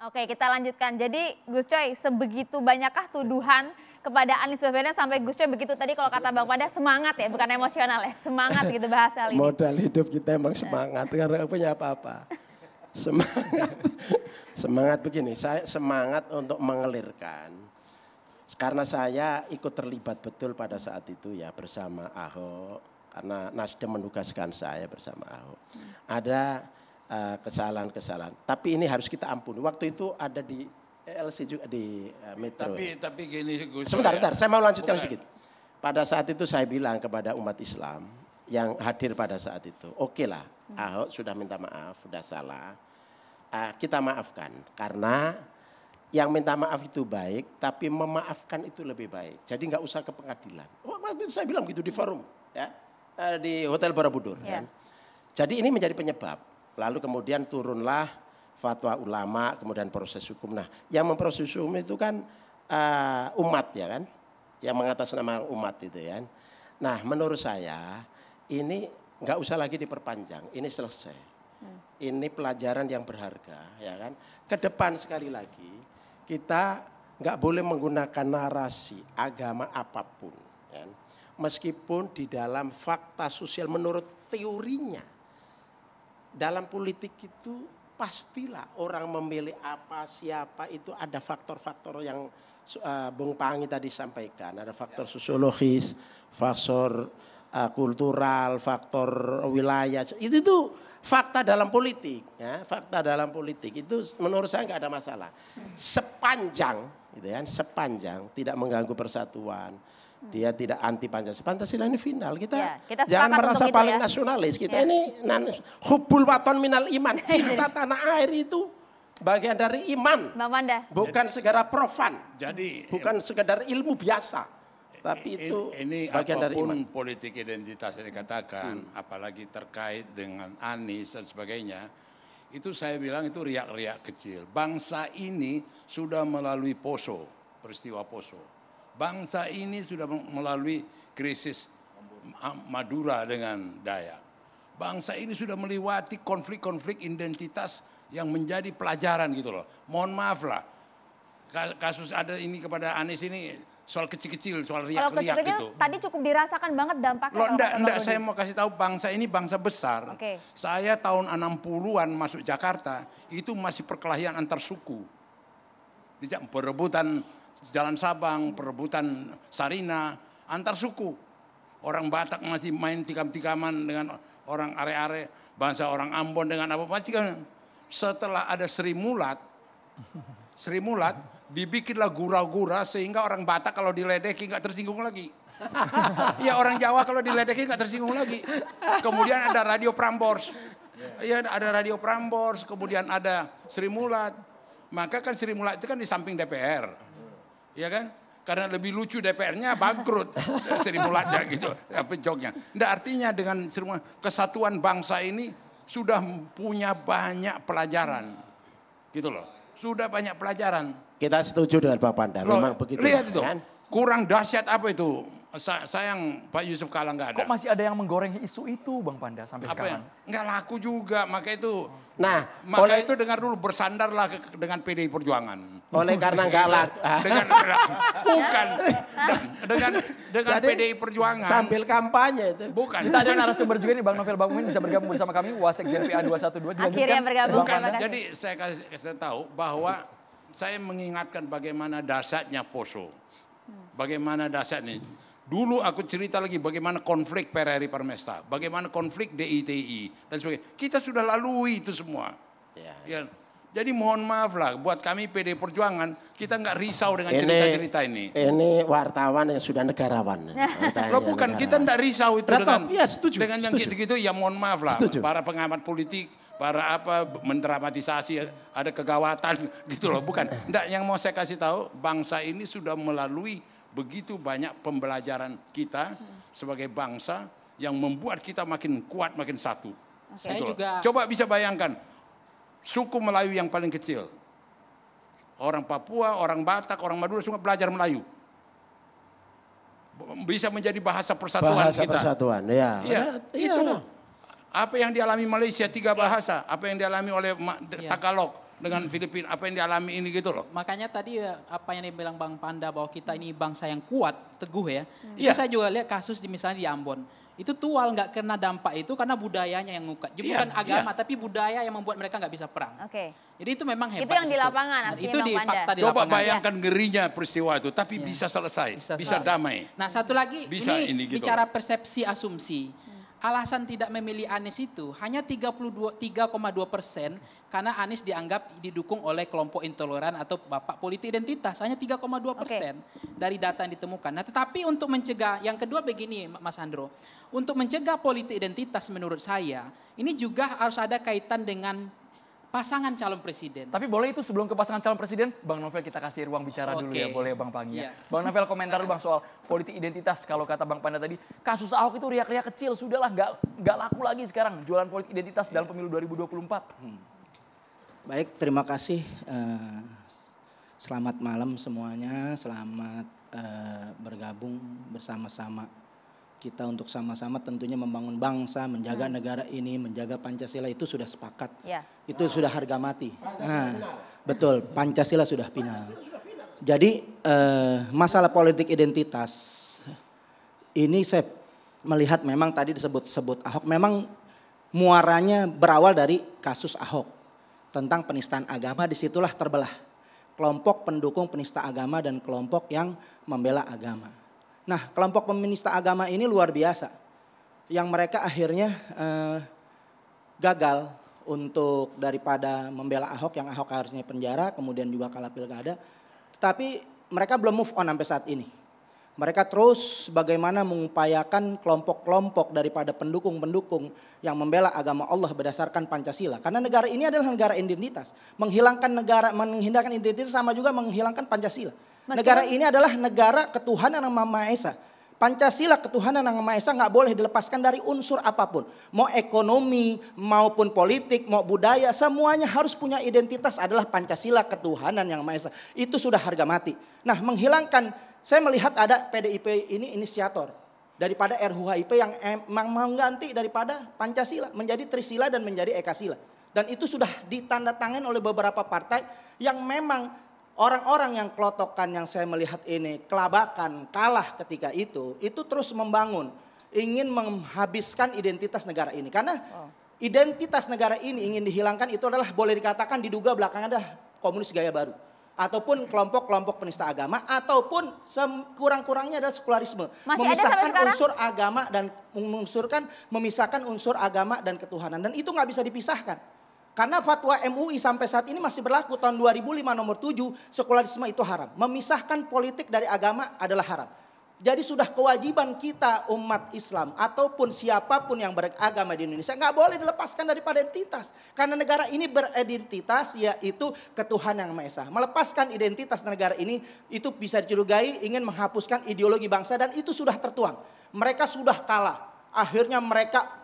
Oke, kita lanjutkan. Jadi Gus Coy, sebegitu banyakkah tuduhan kepada Anies Baswedan sampai Gus Coy begitu tadi kalau kata Bang Pada semangat ya, bukan emosional ya, semangat gitu bahasa ini. Modal hidup kita emang semangat karena punya apa-apa. Semangat, semangat begini, saya semangat untuk mengelirkan. Karena saya ikut terlibat betul pada saat itu ya bersama Ahok, karena Nasdem menugaskan saya bersama Ahok. Ada kesalahan-kesalahan, tapi ini harus kita ampuni. Waktu itu ada di LC juga di uh, Metro. Tapi ya. tapi gini Gus. Sebentar, sebentar, saya mau lanjutkan Bukan. sedikit. Pada saat itu saya bilang kepada umat Islam yang hadir pada saat itu, oke lah, Ahok sudah minta maaf, sudah salah. Ah, kita maafkan karena yang minta maaf itu baik, tapi memaafkan itu lebih baik. Jadi nggak usah ke pengadilan. Oh, waktu itu saya bilang gitu di forum, ya, eh, di Hotel Borobudur. Ya. Kan. Jadi ini menjadi penyebab. Lalu kemudian turunlah fatwa ulama, kemudian proses hukum. Nah, yang memproses hukum itu kan eh, umat ya kan, yang mengatasnamakan umat itu ya. Nah, menurut saya ini nggak usah lagi diperpanjang, ini selesai. Ini pelajaran yang berharga, ya kan. Ke depan sekali lagi kita nggak boleh menggunakan narasi agama apa pun, ya. kan. meskipun di dalam fakta sosial menurut teorinya dalam politik itu pastilah orang memilih apa siapa itu ada faktor-faktor yang uh, Bung Pangi tadi sampaikan. Ada faktor sosiologis faktor uh, kultural faktor wilayah. Itu tuh fakta dalam politik ya. Fakta dalam politik. Itu menurut saya nggak ada masalah. Sepanjang gitu kan sepanjang tidak mengganggu persatuan dia tidak anti Pancasila. Pancasila ini final. Kita, Ya, kita jangan merasa paling ya. nasionalis. Kita Ya. ini nan, hubul waton minal iman. Cinta tanah air itu bagian dari iman. Bukan segera profan. Jadi Bukan sekedar ilmu biasa. Tapi itu ini bagian dari apa pun iman. Hmm. politik identitas yang dikatakan, apalagi terkait dengan Anies dan sebagainya, itu saya bilang itu riak-riak kecil. Bangsa ini sudah melalui Poso, peristiwa Poso. Bangsa ini sudah melalui krisis Ma- Madura dengan Dayak. Bangsa ini sudah melewati konflik-konflik identitas yang menjadi pelajaran gitu loh. Mohon maaf lah, ka- kasus ada ini kepada Anies ini soal kecil-kecil, soal riak-riak kecil-kecil gitu. tadi cukup dirasakan banget dampaknya. Loh, enggak, enggak, saya mau kasih tahu bangsa ini bangsa besar. Oke. Saya tahun 60-an masuk Jakarta, itu masih perkelahian antar suku. Di- Perebutan Jalan Sabang, perebutan Sarina, antar suku. Orang Batak masih main tikam-tikaman dengan orang are-are, bangsa orang Ambon dengan apa masih kan. Setelah ada Sri Mulat, Sri Mulat dibikinlah gura-gura sehingga orang Batak kalau diledeki nggak tersinggung lagi. ya orang Jawa kalau diledeki nggak tersinggung lagi. Kemudian ada radio Prambors. Ya ada radio Prambors, kemudian ada Sri Mulat. Maka kan Sri Mulat itu kan di samping DPR. Ya kan? Karena lebih lucu DPR-nya bangkrut Sri Mulatnya gitu, apa joknya. Nggak artinya dengan kesatuan bangsa ini sudah punya banyak pelajaran. Gitu loh. Sudah banyak pelajaran. Kita setuju dengan Pak Panda. Memang begitu. Lihat itu. kan? Kurang dahsyat apa itu? Sa- sayang Pak Yusuf Kala nggak ada. Kok masih ada yang menggoreng isu itu Bang Panda sampai apa sekarang? ya? Nggak laku juga, maka itu. Nah, Maka oleh, itu dengar dulu bersandarlah ke- dengan PDI Perjuangan. oleh karena nggak laku. dengan bukan dengan dengan Jadi, PDI Perjuangan. Sambil kampanye itu. bukan. Kita ada narasumber juga nih Bang Novel Bang Mumin bisa bergabung bersama kami Wasek ZPA 212. Dilanjutkan. Akhirnya bergabung. Bukan. Terima kasih. Jadi saya kasih saya tahu bahwa saya mengingatkan bagaimana dasarnya Poso. Bagaimana dasarnya. Dulu aku cerita lagi bagaimana konflik PRRI Permesta, bagaimana konflik DITI dan sebagainya. Kita sudah lalui itu semua. Ya. Ya. Jadi mohon maaf lah buat kami PD Perjuangan kita nggak risau dengan cerita-cerita ini. ini wartawan yang sudah negarawan. Loh bukan kita negarawan. ndak risau itu Betul, dengan iya, setuju, dengan yang setuju. gitu-gitu ya mohon maaf lah Setuju. para pengamat politik para apa mendramatisasi ada kegawatan gitu loh bukan ndak yang mau saya kasih tahu bangsa ini sudah melalui begitu banyak pembelajaran kita sebagai bangsa yang membuat kita makin kuat makin satu Saya Gitu loh. juga coba bisa bayangkan suku Melayu yang paling kecil orang Papua orang Batak orang Madura semua belajar Melayu bisa menjadi bahasa persatuan Bahasa kita. persatuan, ya. Iya, iya, itu. Apa yang dialami Malaysia tiga bahasa, apa yang dialami oleh Iya. Tagalog dengan Filipina, apa yang dialami ini gitu loh. Makanya tadi eh, apa yang dibilang Bang Panda bahwa kita ini bangsa yang kuat, teguh ya. Iya. Itu saya juga lihat kasus di misalnya di Ambon. Itu tual nggak kena dampak itu karena budayanya yang ngukat. Jadi Iya, bukan agama iya. tapi budaya yang membuat mereka nggak bisa perang. Oke. Jadi itu memang hebat. Itu yang di lapangan, Nah, Itu di fakta di Coba lapangan. bayangkan ngerinya peristiwa itu, tapi Iya. bisa selesai, Bisa bisa, selesai. damai. Nah satu lagi Bisa ini, ini gitu bicara persepsi asumsi. Alasan tidak memilih Anies itu hanya 32 3,2 persen karena Anies dianggap didukung oleh kelompok intoleran atau bapak politik identitas hanya 3,2 persen dari data yang ditemukan. Nah tetapi untuk mencegah yang kedua begini Mas Andro, untuk mencegah politik identitas menurut saya ini juga harus ada kaitan dengan pasangan calon presiden. Tapi boleh itu sebelum ke pasangan calon presiden, Bang Novel kita kasih ruang bicara dulu Oke. ya, boleh Bang Pangi Iya. ya. Bang Novel komentar dulu Bang soal politik identitas. Kalau kata Bang Panda tadi, kasus Ahok itu riak-riak kecil, sudahlah nggak nggak laku lagi sekarang jualan politik identitas dalam pemilu 2024. Baik, terima kasih. Eh, selamat malam semuanya. Selamat eh, bergabung bersama-sama kita untuk sama-sama tentunya membangun bangsa, menjaga negara ini, menjaga Pancasila itu sudah sepakat. Ya. Itu sudah harga mati. Nah, betul, Pancasila sudah final. Jadi eh, masalah politik identitas ini saya melihat memang tadi disebut-sebut Ahok memang muaranya berawal dari kasus Ahok tentang penistaan agama di situlah terbelah kelompok pendukung penista agama dan kelompok yang membela agama. Nah kelompok penista agama ini luar biasa yang mereka akhirnya eh, gagal untuk daripada membela Ahok yang Ahok harusnya penjara kemudian juga kalah pilkada tapi mereka belum move on sampai saat ini mereka terus bagaimana mengupayakan kelompok-kelompok daripada pendukung-pendukung yang membela agama Allah berdasarkan Pancasila. Karena negara ini adalah negara identitas. Menghilangkan negara, menghilangkan identitas sama juga menghilangkan Pancasila. Meskipun- Negara ini adalah negara ketuhanan yang Maha Esa. Pancasila ketuhanan yang Maha Esa nggak boleh dilepaskan dari unsur apa pun. Mau ekonomi, maupun politik, mau budaya, semuanya harus punya identitas adalah Pancasila ketuhanan yang Maha Esa. Itu sudah harga mati. Nah menghilangkan, saya melihat ada PDIP ini inisiator daripada RUHIP yang emang mengganti daripada Pancasila menjadi Trisila dan menjadi Ekasila. Dan itu sudah ditandatangani oleh beberapa partai yang memang orang-orang yang kelotokan yang saya melihat ini kelabakan, kalah ketika itu, itu terus membangun, ingin menghabiskan identitas negara ini. Karena identitas negara ini ingin dihilangkan itu adalah boleh dikatakan diduga belakangnya adalah komunis gaya baru. Ataupun kelompok-kelompok penista agama, ataupun kurang-kurangnya adalah sekularisme. Masih ada memisahkan unsur agama dan mengunsurkan, memisahkan unsur agama dan ketuhanan. Dan itu nggak bisa dipisahkan. Karena fatwa MUI sampai saat ini masih berlaku tahun 2005 nomor 7 sekularisme itu haram. Memisahkan politik dari agama adalah haram. Jadi sudah kewajiban kita umat Islam ataupun siapa pun yang beragama di Indonesia nggak boleh dilepaskan daripada identitas. Karena negara ini beridentitas yaitu ketuhanan yang Maha Esa. Melepaskan identitas negara ini itu bisa dicurigai ingin menghapuskan ideologi bangsa dan itu sudah tertuang. Mereka sudah kalah. Akhirnya mereka me-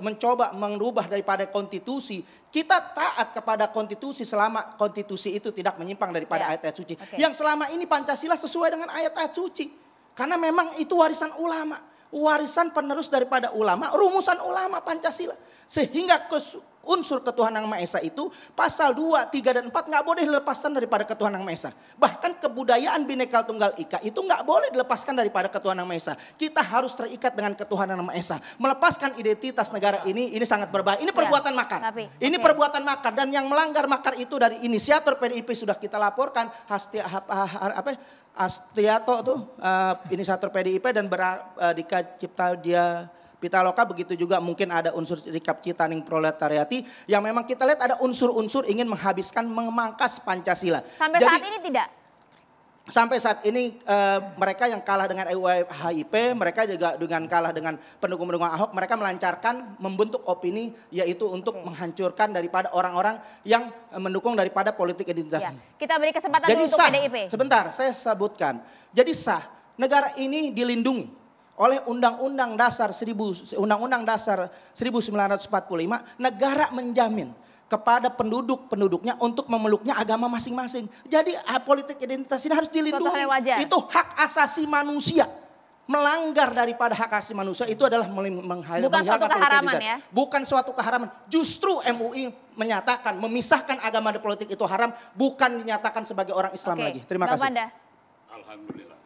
mencoba mengubah daripada konstitusi. Kita taat kepada konstitusi selama konstitusi itu tidak menyimpang daripada Ya. ayat-ayat suci. Oke. Yang selama ini Pancasila sesuai dengan ayat-ayat suci. Karena memang itu warisan ulama. Warisan penerus daripada ulama, rumusan ulama Pancasila. Sehingga unsur ketuhanan yang Maha Esa itu pasal 2, 3 dan 4 nggak boleh dilepaskan daripada ketuhanan yang Maha Esa. Bahkan kebudayaan Bhinneka Tunggal Ika itu nggak boleh dilepaskan daripada ketuhanan yang Maha Esa. Kita harus terikat dengan ketuhanan yang Maha Esa. Melepaskan identitas negara ini ini sangat berbahaya. Ini perbuatan makar. tapi, ini oke. perbuatan makar dan yang melanggar makar itu dari inisiator PDIP sudah kita laporkan Hasti, ha- ha- ha- apa Astiato tuh eh, inisiator PDIP dan ber, eh, Dika Cipta dia Pitaloka begitu juga mungkin ada unsur Dikap Citaning Proletariati yang memang kita lihat ada unsur-unsur ingin menghabiskan memangkas Pancasila. Sampai Jadi- saat ini tidak. Sampai saat ini eh, mereka yang kalah dengan EUHIP, mereka juga dengan kalah dengan pendukung-pendukung Ahok, mereka melancarkan membentuk opini yaitu untuk Oke. menghancurkan daripada orang-orang yang mendukung daripada politik identitas. Ya. Kita beri kesempatan Jadi dulu untuk sah, PDIP. sebentar saya sebutkan. Jadi sah, negara ini dilindungi oleh Undang-Undang Dasar 1000 Undang-Undang Dasar 1945, negara menjamin kepada penduduk-penduduknya untuk memeluknya agama masing-masing. Jadi ah, politik identitas ini harus dilindungi. Itu hak asasi manusia. melanggar daripada hak asasi manusia itu adalah melim- menghal- Bukan suatu keharaman ya? Bukan suatu keharaman. Justru MUI menyatakan memisahkan agama dan politik itu haram, bukan dinyatakan sebagai orang Islam Oke, lagi. Terima Bang kasih. Panda. Alhamdulillah.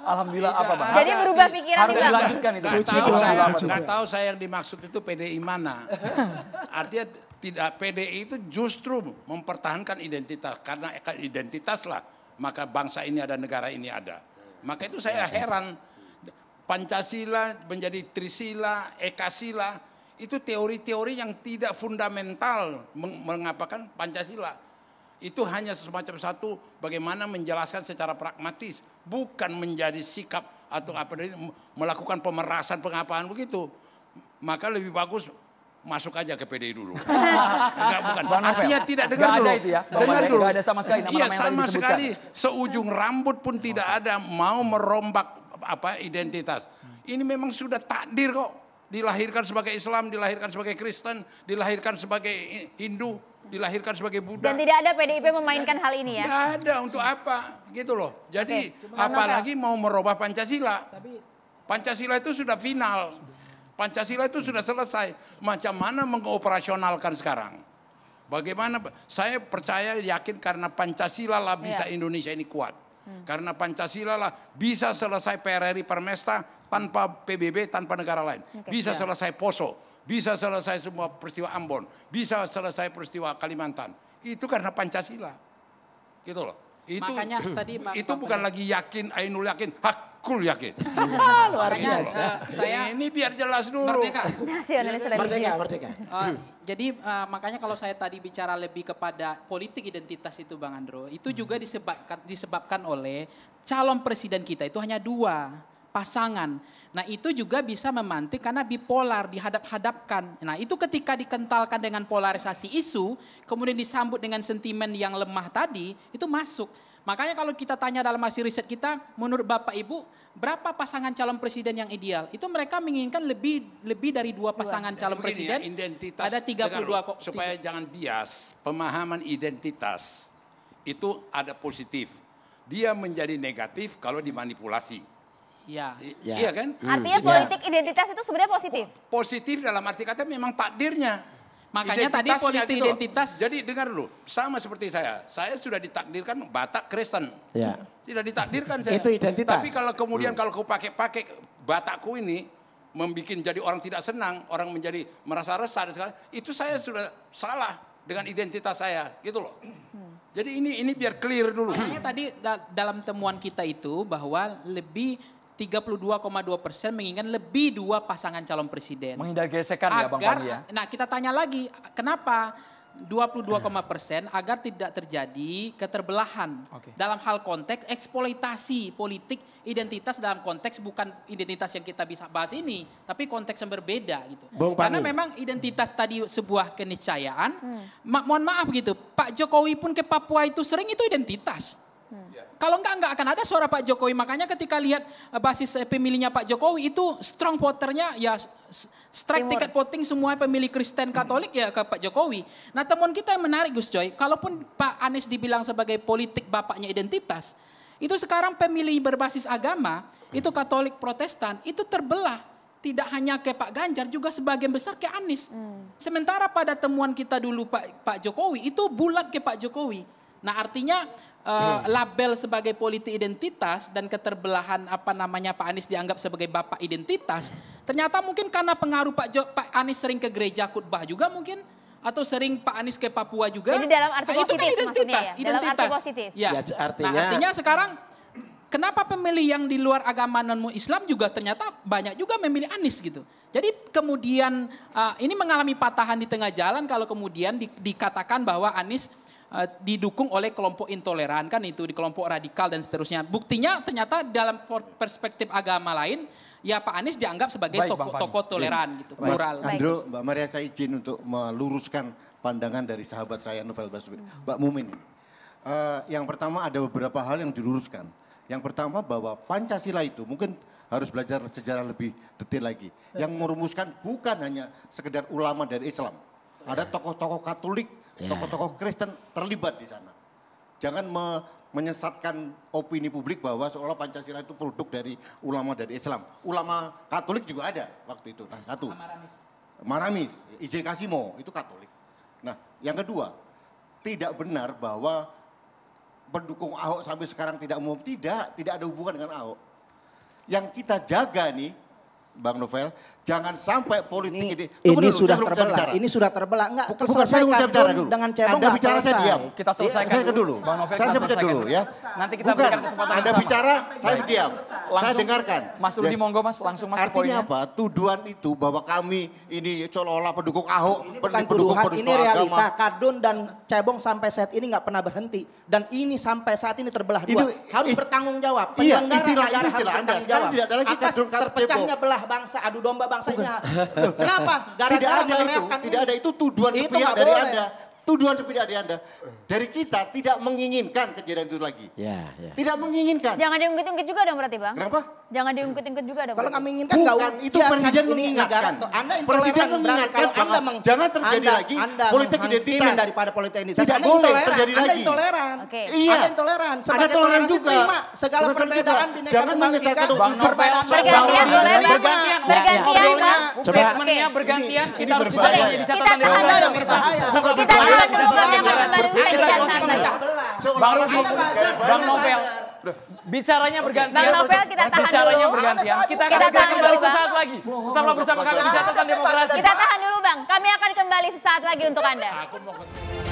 Alhamdulillah apa bang? Jadi berubah pikiran Harus Bang. dilanjutkan itu. Puji tahu saya, Tuhan. tahu saya yang dimaksud itu PDI mana. Artinya tidak PDI itu justru mempertahankan identitas karena identitas lah maka bangsa ini ada negara ini ada. Maka itu saya heran Pancasila menjadi Trisila, Ekasila itu teori-teori yang tidak fundamental meng- mengapakan Pancasila. Itu hanya semacam satu bagaimana menjelaskan secara pragmatis, bukan menjadi sikap atau apa dari melakukan pemerasan pengapaan begitu. Maka lebih bagus masuk aja ke PDI dulu. Enggak bukan. Bang Novel, Artinya tidak nggak dengar ada dulu. itu ya, Dengar dulu. ada sama sekali nama-nama Iya, sama sekali seujung rambut pun tidak ada mau merombak apa identitas. Ini memang sudah takdir kok. Dilahirkan sebagai Islam, dilahirkan sebagai Kristen, dilahirkan sebagai Hindu, dilahirkan sebagai Buddha. Dan tidak ada PDIP memainkan hal ini ya. Nggak ada untuk apa gitu loh. Jadi Oke, apalagi mau merubah Pancasila. Pancasila itu sudah final. Pancasila itu sudah selesai. Macam mana mengoperasionalkan sekarang? Bagaimana? Saya percaya yakin karena Pancasila lah bisa Iya. Indonesia ini kuat. Karena Pancasila lah bisa selesai PRRI Permesta tanpa PBB, tanpa negara lain. Oke. Bisa Ya. selesai Poso, bisa selesai semua peristiwa Ambon, bisa selesai peristiwa Kalimantan. Itu karena Pancasila. Gitu loh. Itu Makanya tadi Bang- itu Bang bukan Panda- lagi yakin, Ainul yakin, hakul yakin. Luar biasa. saya ini biar jelas dulu. Merdeka. Nasionalis Merdeka, religius. merdeka. Uh, jadi uh, makanya kalau saya tadi bicara lebih kepada politik identitas itu Bang Andro, itu juga disebabkan disebabkan oleh calon presiden kita itu hanya dua pasangan. Nah itu juga bisa memantik karena bipolar dihadap-hadapkan. Nah itu ketika dikentalkan dengan polarisasi isu, kemudian disambut dengan sentimen yang lemah tadi, itu masuk. Makanya kalau kita tanya dalam hasil riset kita, menurut Bapak Ibu, berapa pasangan calon presiden yang ideal? Itu mereka menginginkan lebih lebih dari dua pasangan Jadi calon begini presiden. ya, identitas ada 32 dengar loh, kok. supaya jangan bias pemahaman identitas itu ada positif dia menjadi negatif kalau dimanipulasi Ya. Ya. iya kan Artinya Ya. politik identitas itu sebenarnya positif. positif dalam arti kata memang takdirnya Makanya tadi politik gitu loh. identitas jadi dengar dulu sama seperti saya saya sudah ditakdirkan Batak Kristen Ya. tidak ditakdirkan saya. Itu identitas. Tapi kalau kemudian kalau kau pakai-pakai Batakku ini membuat jadi orang tidak senang, orang menjadi merasa resah dan segala, itu saya sudah salah dengan identitas saya, gitu loh. Jadi ini ini biar clear dulu. Makanya tadi da- dalam temuan kita itu bahwa lebih 32,2 persen menginginkan lebih dua pasangan calon presiden. Menghindari gesekan ya Bang agar, Pandi ya. nah kita tanya lagi, kenapa 22, persen agar tidak terjadi keterbelahan Oke. dalam hal konteks eksploitasi politik identitas dalam konteks bukan identitas yang kita bisa bahas ini, tapi konteks yang berbeda gitu. Bung Karena Pani. memang identitas tadi sebuah keniscayaan. Hmm. Ma- mohon maaf gitu, Pak Jokowi pun ke Papua itu sering itu identitas. Kalau enggak, enggak akan ada suara Pak Jokowi. Makanya ketika lihat eh, basis eh, pemilihnya Pak Jokowi itu strong voternya ya strike Timur. tiket voting semua pemilih Kristen Katolik ya ke Pak Jokowi. Nah temuan kita yang menarik Gus Coy, kalaupun Pak Anies dibilang sebagai politik bapaknya identitas, itu sekarang pemilih berbasis agama, itu Katolik Protestan, itu terbelah. Tidak hanya ke Pak Ganjar, juga sebagian besar ke Anies. Hmm. Sementara pada temuan kita dulu Pak Pak Jokowi itu bulat ke Pak Jokowi. Nah artinya eh, label sebagai politik identitas dan keterbelahan apa namanya Pak Anies dianggap sebagai bapak identitas. Ternyata mungkin karena pengaruh Pak Jo- Pak Anies sering ke gereja khutbah juga mungkin atau sering Pak Anies ke Papua juga. Jadi dalam arti Nah, itu kan positif maksudnya identitas, ya? Dalam arti identitas. positif. Ya. Ya, artinya- Nah, artinya sekarang kenapa pemilih yang di luar agama non Islam juga ternyata banyak juga memilih Anies gitu. Jadi kemudian uh, ini mengalami patahan di tengah jalan kalau kemudian di- dikatakan bahwa Anies uh, didukung oleh kelompok intoleran kan itu di kelompok radikal dan seterusnya. Buktinya ternyata dalam perspektif agama lain ya Pak Anies dianggap sebagai Baik, tokoh tokoh toleran gitu, Mas moral. Andro, Mbak Maria saya izin untuk meluruskan pandangan dari sahabat saya Novel Baswedan, Mbak Mumin. Eh, yang pertama ada beberapa hal yang diluruskan. Yang pertama bahwa Pancasila itu mungkin harus belajar sejarah lebih detail lagi. Yang merumuskan bukan hanya sekedar ulama dari Islam. Ada tokoh-tokoh Katolik. Tokoh-tokoh Kristen terlibat di sana. Jangan me- menyesatkan opini publik bahwa seolah Pancasila itu produk dari ulama dari Islam. Ulama Katolik juga ada waktu itu. Nah, satu. Maramis, IJ Kasimo itu Katolik. Nah, yang kedua, tidak benar bahwa pendukung Ahok sampai sekarang tidak umum. Tidak, tidak ada hubungan dengan Ahok. Yang kita jaga nih, Bang Novel, jangan sampai politik Ini, ini. ini dulu, sudah saya terbelah. Ini sudah terbelah. Enggak, Bukan, bukan, saya bicara dulu. dengan cebong Anda bicara saya diam. Kita selesaikan Selesaikan dulu. dulu. Bang Novel, saya baca dulu ya. Nanti kita Bukan, berikan kesempatan Anda bersama. bicara, saya diam. Saya Langsung, dengarkan. Mas Rudi Ya. monggo Mas, langsung Mas ke Artinya apa? Tuduhan itu bahwa kami ini seolah-olah pendukung Ahok, pendukung tuduhan, pendukung ini realita. Kadun dan Cebong sampai saat ini nggak pernah berhenti. Dan ini sampai saat ini terbelah dua. Itu harus bertanggung jawab. Iya, Penyelenggara negara harus bertanggung Sekarang jawab. tidak ada lagi Atas terpecahnya belah bangsa, adu domba bangsanya. Loh, Kenapa? Tidak Gara-gara ada itu, meneriakkan tidak ini. ada itu tuduhan Itu sepihak dari boleh. Anda. Tuduhan sepihak dari Anda. Dari kita tidak menginginkan kejadian itu lagi. Ya, ya. Tidak menginginkan. Jangan diungkit-ungkit juga dong berarti bang. Kenapa? Jangan diungkit-ungkit juga dong. Kalau berarti. nggak menginginkan nggak Bukan, itu presiden ini mengingatkan. Anda Presiden intoleran mengingatkan kalau Anda meng, jangan terjadi anda, lagi anda politik identitas. daripada politik identitas. Tidak anda boleh intoleran, terjadi Anda lagi. intoleran. Oke. Iya. Anda intoleran. Ada Sebagai toleran toleransi juga. Segala Bukan perbedaan bineka Jangan menyesatkan. Bang Novel. Perbedaan Bergantian bangsa. boleh bang? Bergantian. Bergantian bang. Statementnya bergantian, Ini- kita harus jadi Kita catatan tahan Dewan. dulu. berbahaya. Kita tahan dulu langsung santai. berbahaya. Belah. Seolah-olah Bang Anda buzzer, Bang Anda Novel, bicaranya bergantian. Bang Novel, kita tahan Bicaranya dulu. bergantian. Kita akan Kita kembali dulu, Bang. sesaat lagi. Tetaplah bersama kami di catatan demokrasi. Kita tahan dulu bang. Kami akan kembali sesaat lagi untuk anda. Aku mau ketemu.